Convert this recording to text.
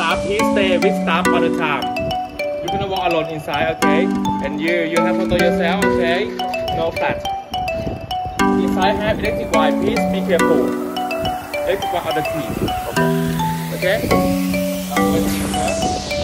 staff, please stay with staff all the time. You cannot walk alone inside, okay? And you you have photo yourself, okay? No flat. Inside have electric wire, please be careful. Electric wire are the key. Okay? Okay?